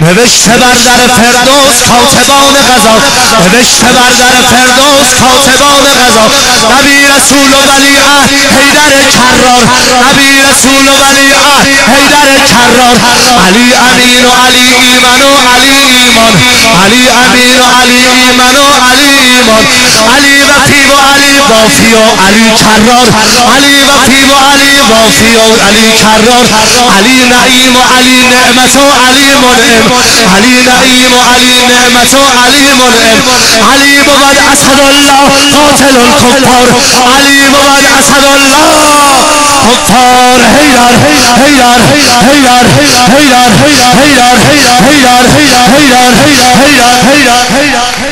نوشته بر در فردوس کاتبان غذا نوشته بر در فردوس کاتبان غذا نبی رسول و ولی حیدر کرار. نبی رسول و ولی حیدر کرار. علی امین و علی ایمن و علی ایمان. علی امین و علی ایمن و علی ایمان. علی وفی و علی وافی و علی کرار. علی وفی و وافی و علی کرار علی نعیم و علی نعمت و علی منعم علی نعیم و علی نعمت و علی منعم علی بود اسد الله قاتل الكفار علی بود اسد الله کفار هیدر هیدر هیدر هیدر هیدر هیدر هیدر هیدر هیدر هیدر هیدر هیدر